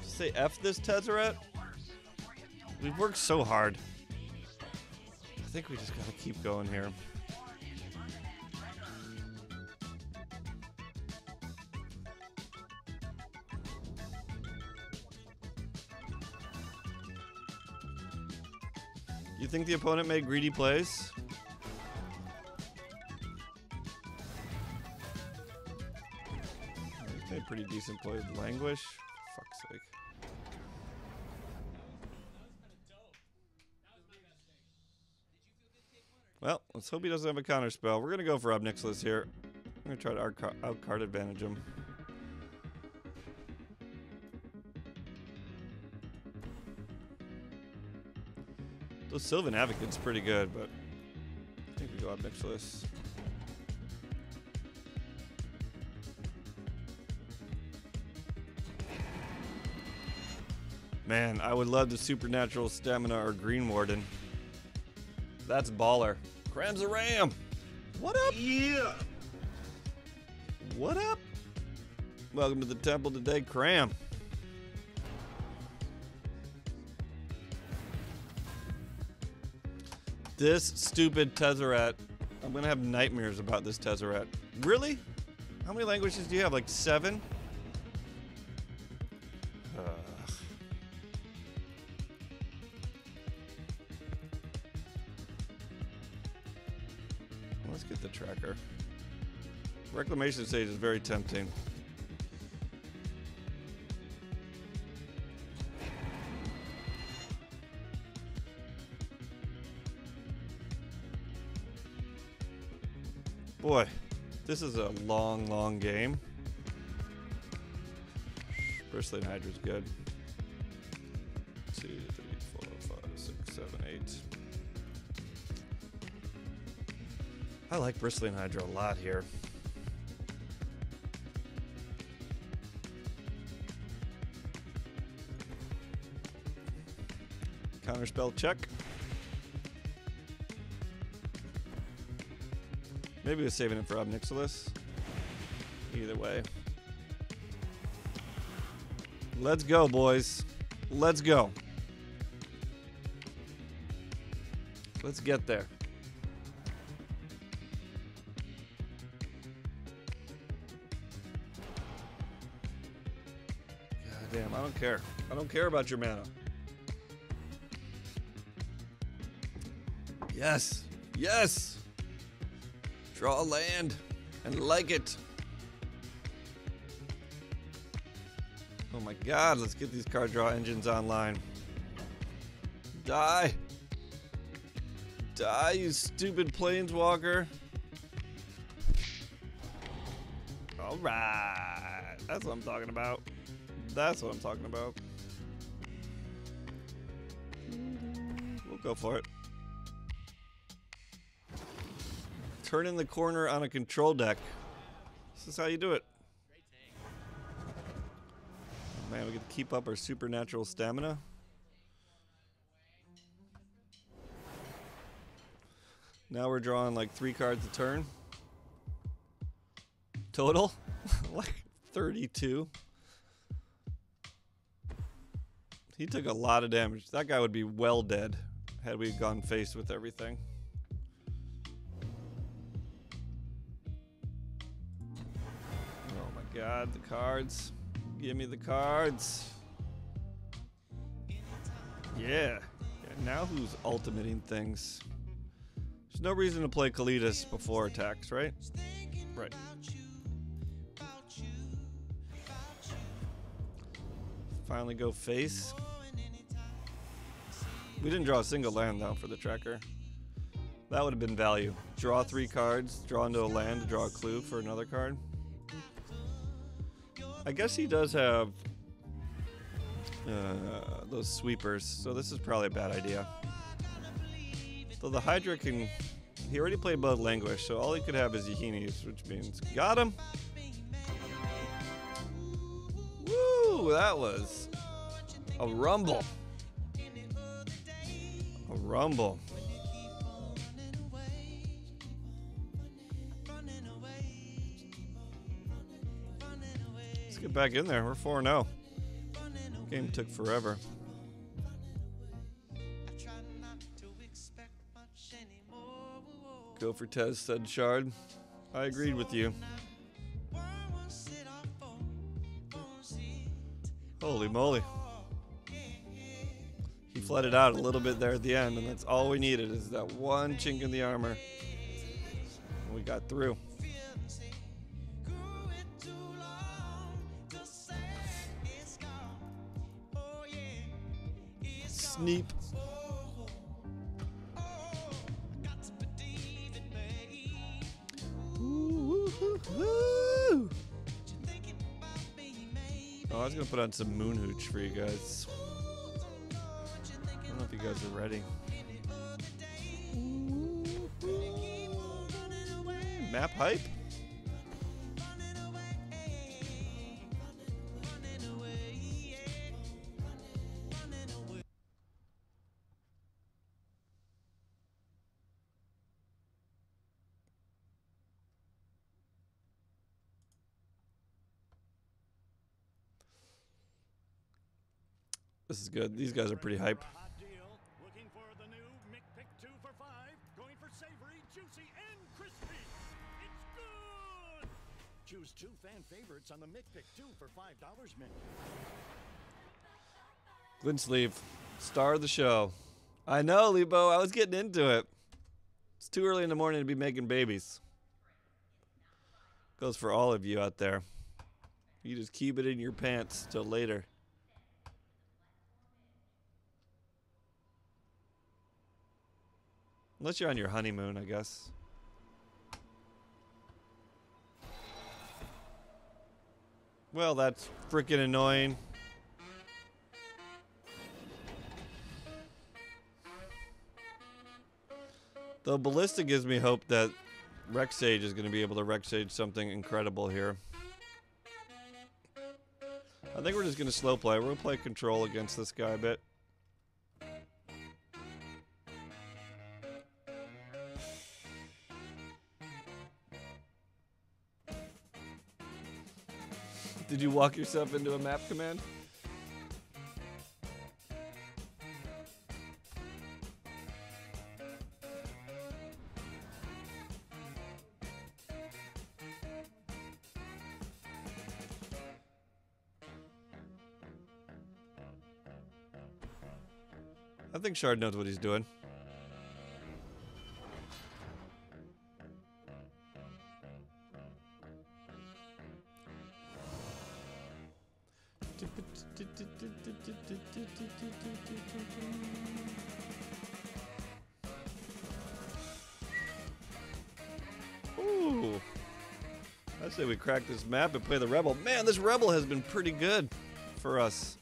Say F this Tezzeret? We've worked so hard. I think we just gotta keep going here. You think the opponent made greedy plays? pretty decent play Languish. Fuck's sake. Well, let's hope he doesn't have a counter spell. We're going to go for Ob Nixilis here. I'm going to try to outcard advantage him. The Sylvan Advocate's pretty good, but I think we go Ob Nixilis. Man, I would love the Supernatural Stamina or Greenwarden. That's baller. Crams a ram. What up? Yeah. What up? Welcome to the temple today, Cram. This stupid Tezzeret. I'm gonna have nightmares about this Tezzeret. Really? How many languages do you have? Like seven? Reclamation Sage is very tempting. Boy, this is a long, long game. Bristling Hydra's good. Two, three, four, five, six, seven, eight. I like Bristling Hydra a lot here. Counterspell check. Maybe we're saving it for Ob Nixilis. Either way. Let's go, boys. Let's go. Let's get there. God damn, I don't care. I don't care about your mana. Yes. Yes. Draw land and like it. Oh my god, let's get these card draw engines online. Die. Die, you stupid planeswalker. Alright. That's what I'm talking about. That's what I'm talking about. We'll go for it. Turn in the corner on a control deck. This is how you do it. Oh, man, we to keep up our supernatural stamina. Now we're drawing like three cards a turn. Total? like 32. He took a lot of damage. That guy would be well dead had we gone face with everything. God, the cards. Give me the cards. Yeah. yeah now who's ultimating things? There's no reason to play Kalitas before attacks, right? Right. Finally go face. We didn't draw a single land though for the tracker. That would have been value. Draw three cards, draw into a land draw a clue for another card. I guess he does have uh, those sweepers, so this is probably a bad idea. So the Hydra can. He already played Blood Languish, so all he could have is Yahenni's, which means. Got him! Woo! That was a rumble. A rumble. Back in there. We're 4 0. Game took forever. Go for Tez, said Shard. I agreed with you. Holy moly. He flooded out a little bit there at the end, and that's all we needed is that one chink in the armor. We got through. Sneep. Oh, I was gonna put on some moon hooch for you guys. I don't know if you guys are ready. Map hype? Good. These guys are pretty hype. Looking for the new McPick 2 for 5. Going for savory, juicy, and crispy. It's good! Choose two fan favorites on the McPick 2 for $5 menu. Glint sleeve, star of the show. I know, Lebo. I was getting into it. It's too early in the morning to be making babies. Goes for all of you out there. You just keep it in your pants till later. Unless you're on your honeymoon, I guess. Well, that's freaking annoying. Though Ballista gives me hope that Rec Sage is going to be able to Rec Sage something incredible here. I think we're just going to slow play. We're going to play control against this guy a bit. Did you walk yourself into a map command? I think Shard knows what he's doing. Crack this map and play the Rebel. Man, this Rebel has been pretty good for us.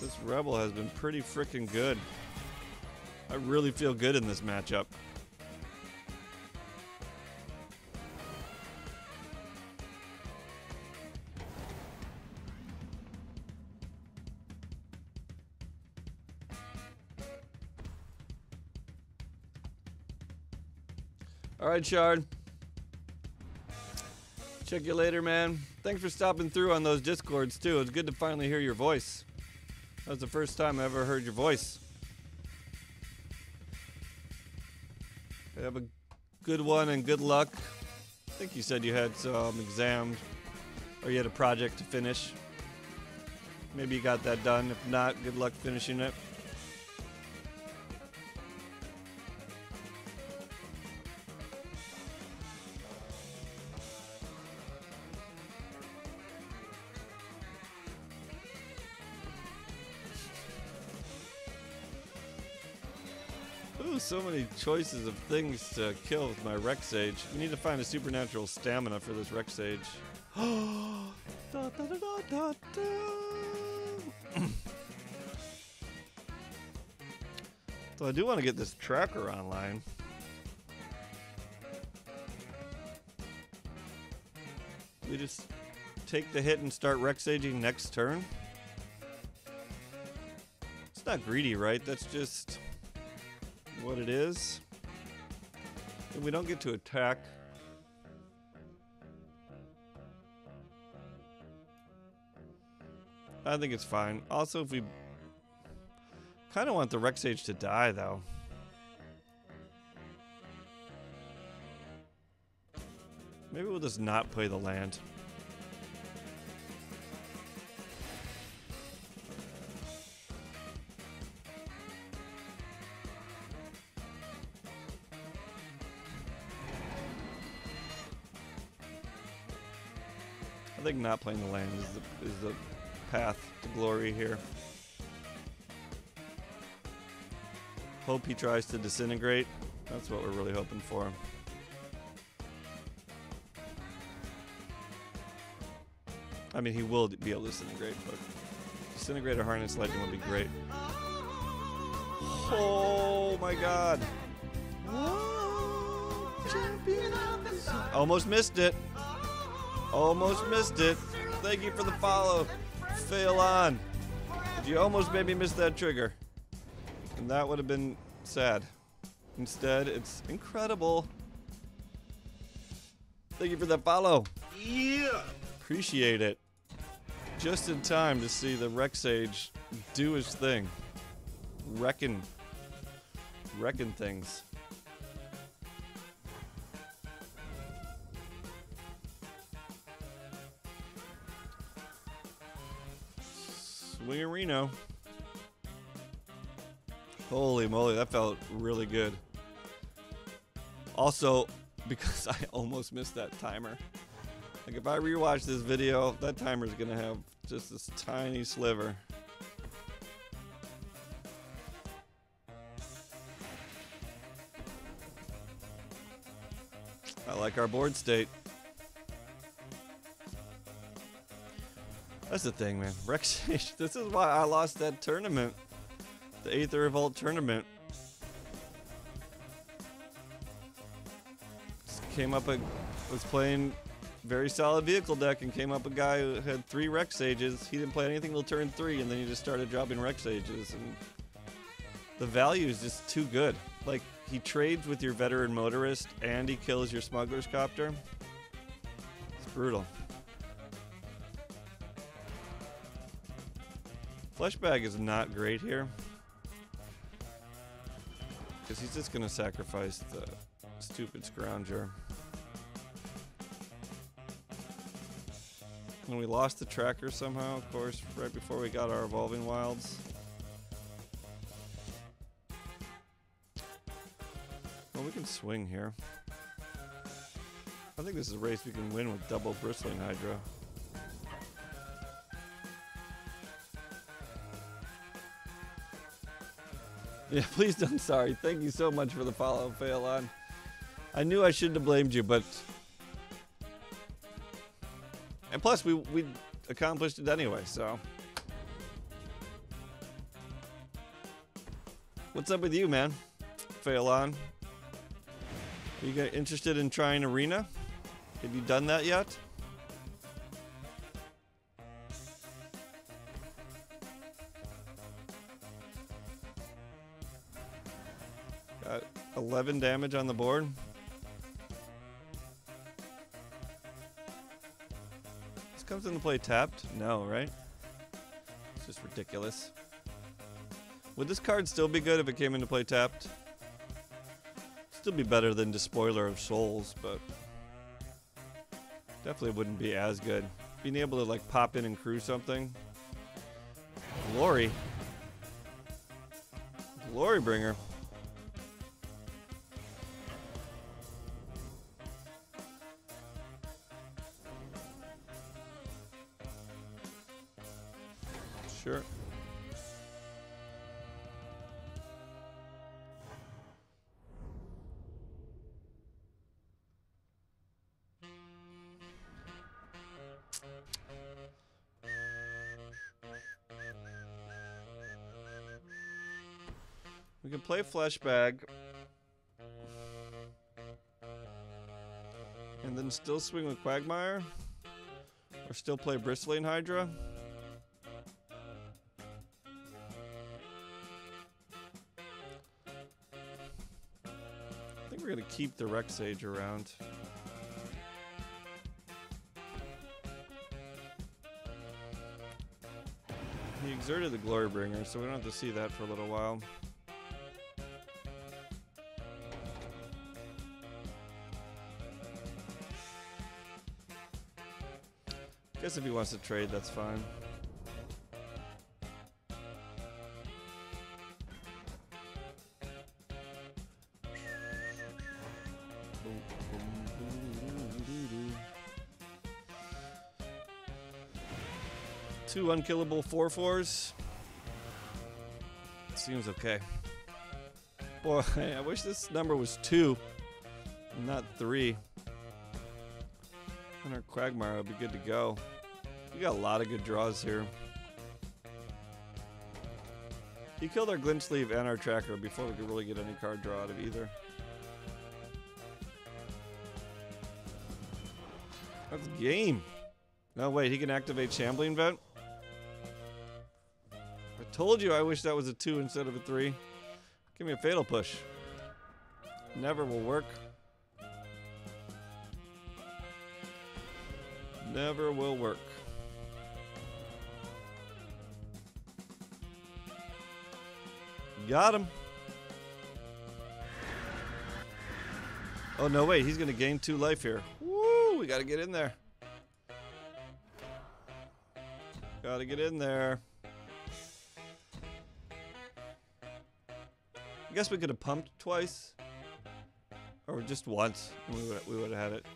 This Rebel has been pretty freaking good. I really feel good in this matchup. Right. Check you later, man. Thanks for stopping through on those discords too. It's good to finally hear your voice. That was the first time I ever heard your voice. Have a good one and good luck. I think you said you had some exams or you had a project to finish. Maybe you got that done. If not, good luck finishing it. Choices of things to kill with my Rec Sage. We need to find a supernatural stamina for this Rec Sage. Da, da, da, so I do want to get this tracker online. We just take the hit and start Rec Saging next turn. It's not greedy, right? That's just what it is. And we don't get to attack. I think it's fine. Also, if we kind of want the Rec Sage to die, though. Maybe we'll just not play the land. Not playing the land is the, is the path to glory here. Hope he tries to disintegrate. That's what we're really hoping for. I mean, he will be able to disintegrate, but disintegrate disintegrator harness lightning would be great. Oh my god. Almost missed it. Almost missed it. Thank you for the follow. Fail on. You almost made me miss that trigger. And that would have been sad. Instead, it's incredible. Thank you for that follow. Yeah. Appreciate it. Just in time to see the Rec Sage do his thing. Reckon. Reckon things. Swingerino. Holy moly, that felt really good. Also, because I almost missed that timer. Like if I rewatch this video, that timer's gonna have just this tiny sliver. I like our board state. That's the thing, man. Rex, this is why I lost that tournament. The Aether Revolt tournament. Just came up a was playing very solid vehicle deck and came up a guy who had three Rec Sages. He didn't play anything till turn three, and then he just started dropping Rec Sages, and the value is just too good. Like he trades with your veteran motorist, and he kills your smuggler's copter. It's brutal. Fleshbag is not great here. Because he's just going to sacrifice the stupid Scrounger. And we lost the tracker somehow, of course, right before we got our Evolving Wilds. Well, we can swing here. I think this is a race we can win with double Bristling Hydra. Yeah, please don't. Sorry. Thank you so much for the follow, Fail on. I knew I shouldn't have blamed you, but and plus we we accomplished it anyway. So what's up with you, man? Fail on. Are you interested in trying arena? Have you done that yet? 11 damage on the board. This comes into play tapped? No, right? It's just ridiculous. Would this card still be good if it came into play tapped? Still be better than Despoiler of Souls, but definitely wouldn't be as good. Being able to like pop in and crew something. Glory. Glory bringer. We can play Fleshbag. And then still swing with Quagmire. Or still play Bristling Hydra. I think we're gonna keep the Rec Sage around. Exerted the Glorybringer, so we don't have to see that for a little while. Guess if he wants to trade, that's fine. Unkillable four fours. Seems okay. Boy, I wish this number was two, not three. And our Quagmire would be good to go. We got a lot of good draws here. He killed our glint sleeve and our tracker before we could really get any card draw out of either. That's game. No, wait, he can activate Shambling Vent? Told you I wish that was a 2 instead of a 3. Give me a Fatal Push. Never will work. Never will work. Got him. Oh, no, wait. He's going to gain two life here. Woo! We got to get in there. Got to get in there. I guess we could have pumped twice. Or just once. And we would we would have had it.